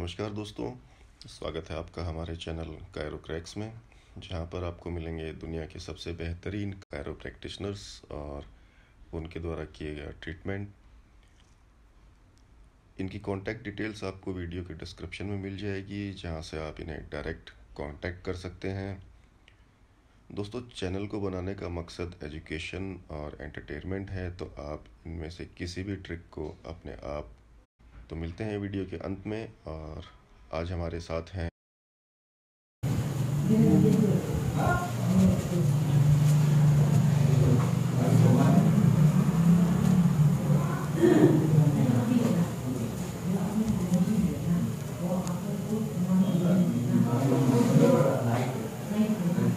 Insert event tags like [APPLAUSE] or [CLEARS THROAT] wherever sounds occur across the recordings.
नमस्कार दोस्तों, स्वागत है आपका हमारे चैनल कायरो क्रैक्स में, जहाँ पर आपको मिलेंगे दुनिया के सबसे बेहतरीन कायरो प्रैक्टिशनर्स और उनके द्वारा किए गए ट्रीटमेंट इनकी कॉन्टैक्ट डिटेल्स आपको वीडियो के डिस्क्रिप्शन में मिल जाएगी, जहाँ से आप इन्हें डायरेक्ट कांटेक्ट कर सकते हैं। दोस्तों, चैनल को बनाने का मकसद एजुकेशन और एंटरटेनमेंट है तो आप इनमें से किसी भी ट्रिक को अपने आप तो मिलते हैं वीडियो के अंत में, और आज हमारे साथ हैं।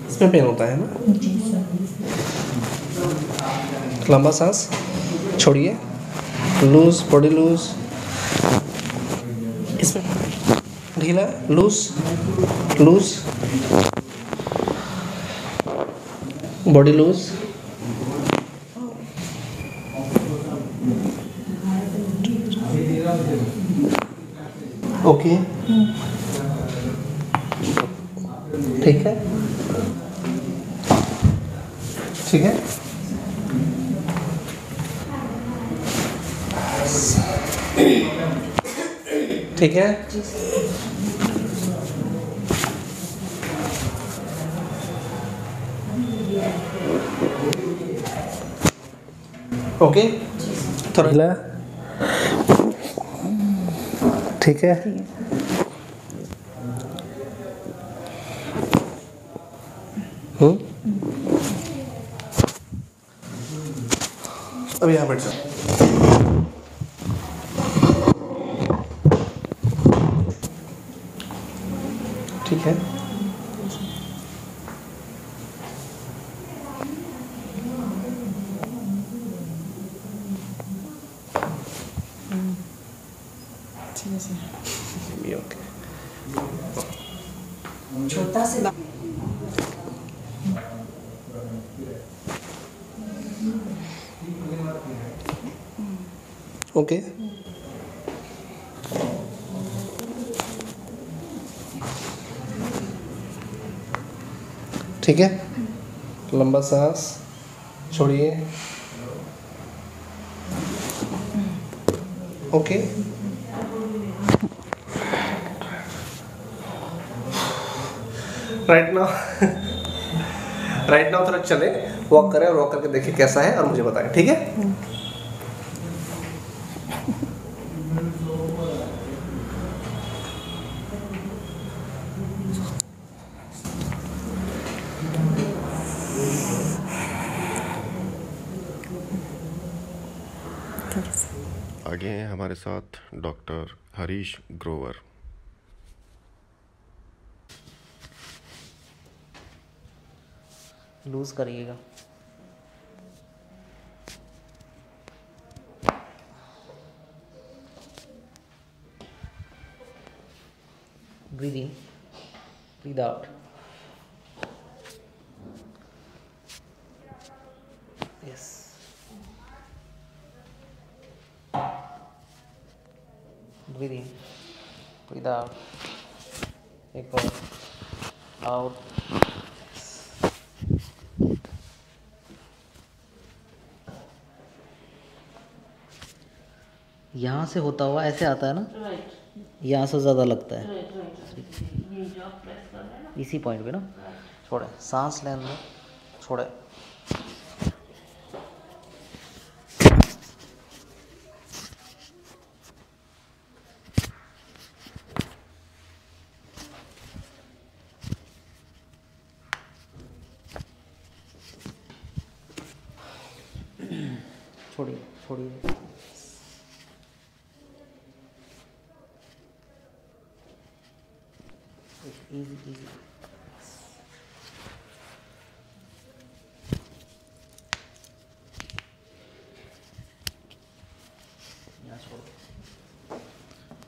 इसमें पेन होता है ना? लंबा सांस, छोड़िए। Loose body loose. इसमें ढीला loose loose body loose okay ठीक है। ठीक है। ठीक है? ओके थोड़ा ठीक है। हम्म? अब यहाँ बैठ जाओ। ठीक है ये ओके छोटा से बा- ओके ठीक है? लंबा सांस, छोड़िए। Okay. Right now right now थोड़ा चले वॉक करें और वॉक करके देखिए कैसा है और मुझे बताएँ, ठीक है? आगे हैं हमारे साथ डॉक्टर हरीश ग्रोवर। लूज करिएगा। Breathe in breathe in breathe out एक और। out यहाँ से होता हुआ ऐसे आता है ना? यहाँ से ज़्यादा लगता है। इसी पॉइंट पे ना? छोड़े। सांस लेने दो छोड़े। छोड़िए छोड़िए easy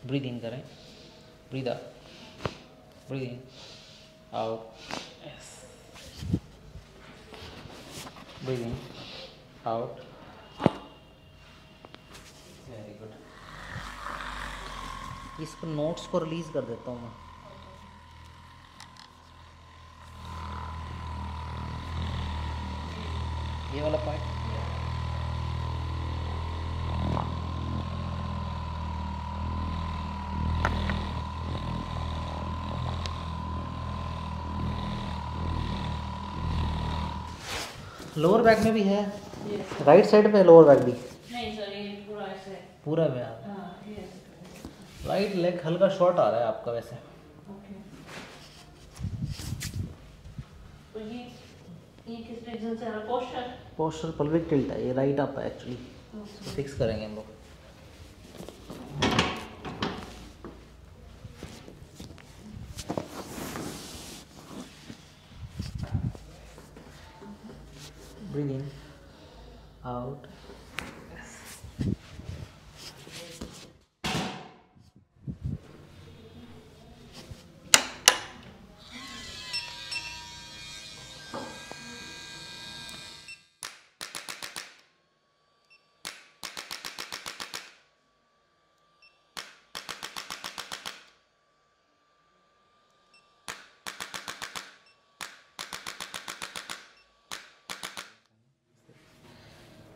ब्रीद इन करें। Breathe out breathe in out breathe in out very good इसको नोट्स को रिलीज़ कर देता हूँ मैं। ये वाला पॉइंट लोअर बैक में भी है। राइट साइड पे लोअर बैक भी नहीं सर ये पूरा ऐसे पूरा व्यायाम। रहा हाँ। राइट लेग हल्का शॉर्ट आ रहा है आपका वैसे। तो ये ये किस रीजन से आ रहा पोस्चर पल्विक टिल्ट है ये राइट अप है एक्चुअली फिक्स करेंगे हम लोग breathe in out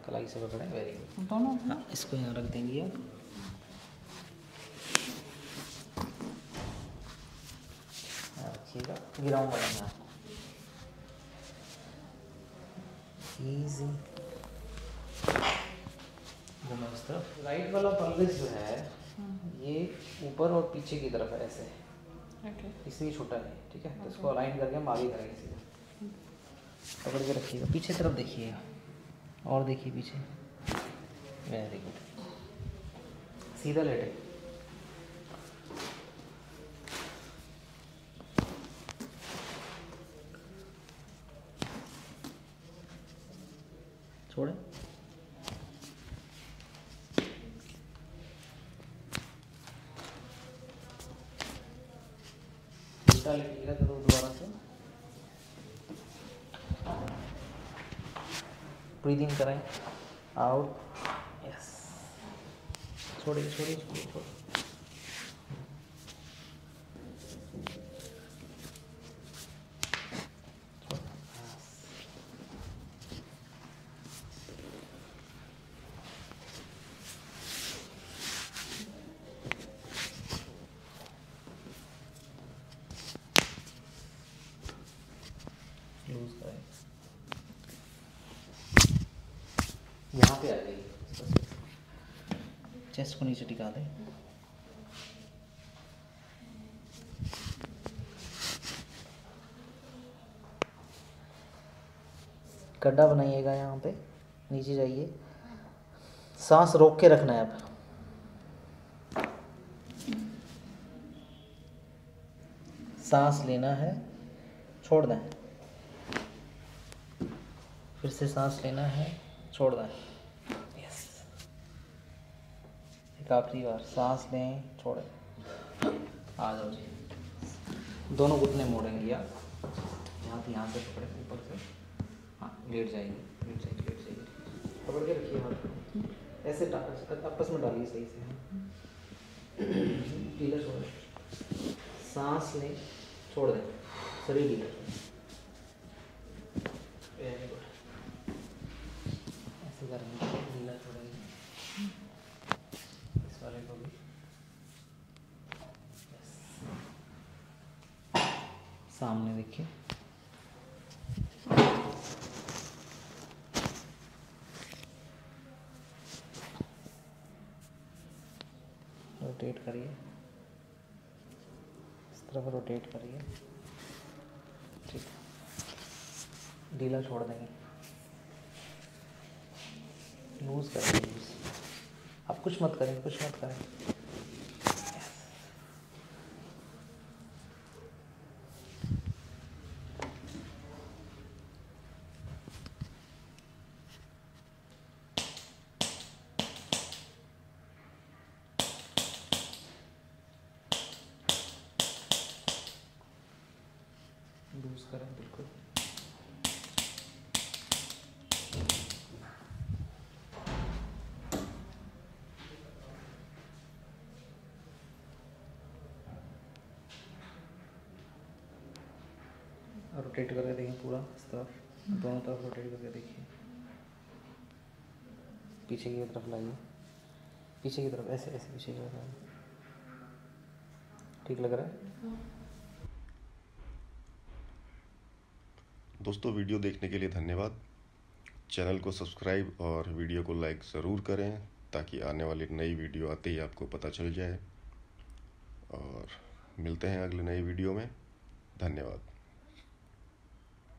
कलाई से पकड़े वेरी गुड दोनों हाँ। इसको यहाँ रख देंगे आप रखिएगा नहीं आपको इजी घूमे उस तरफ़ राइट वाला पल्विस जो है ये ऊपर और पीछे की तरफ़ है ऐसे। ओके इसलिए छोटा है ठीक है? तो इसको अलाइन करके हम आगे करेंगे सीधा। पकड़ के रखिएगा। पीछे तरफ़ देखिएगा। और देखिए पीछे। वेरी गुड सीधा लेटे। छोड़े। उल्टा लेटिएगा ज़रूर दोबारा से ब्रीदिंग करें। आउट यस छोड़िए छोड़िए छोड़िए छोड़िए लूज करें यहाँ पे आ जाइए चेस्ट को नीचे टिका दें। गड्ढा बनाइएगा यहाँ पे, नीचे जाइए। सांस रोक के रखना है अब। सांस लेना है, छोड़ दें। फिर से सांस लेना है, छोड़ दें यस आखिरी बार सांस लें, छोड़ें। आ जाओ जी। दोनों घुटने मोड़ेंगे आप यहाँ से यहाँ से पकड़े ऊपर से। हाँ लेट जाएँगे लेट जाएँगे लेट जाएँगे। पकड़ के रखिए हाथ ऐसे आपस में डालिए सही से हाँ। [CLEARS THROAT] ढीला छोड़ें। सांस लें, छोड़ दें। शरीर ढीला छोड़ें वेरी गुड ऐसे करेंगे ढीला छोड़ेंगे इस वाले को भी Yes. सामने देखिए। रोटेट करिए। इस तरफ़ रोटेट करिए। ठीक। ढीला छोड़ देंगे। लूज करेंगे। लूज आप कुछ मत करें, कुछ मत करें। यूज़ करें, बिल्कुल। रोटेट करके देखिए पूरा इस तरफ़ दोनों तरफ़ रोटेट करके देखिए। पीछे की तरफ़ लाइए। पीछे की तरफ़, ऐसे ऐसे पीछे की तरफ़ ठीक लग रहा है। हाँ। दोस्तों, वीडियो देखने के लिए धन्यवाद। चैनल को सब्सक्राइब और वीडियो को लाइक ज़रूर करें ताकि आने वाली नई वीडियो आते ही आपको पता चल जाए। और मिलते हैं अगले नई वीडियो में। धन्यवाद।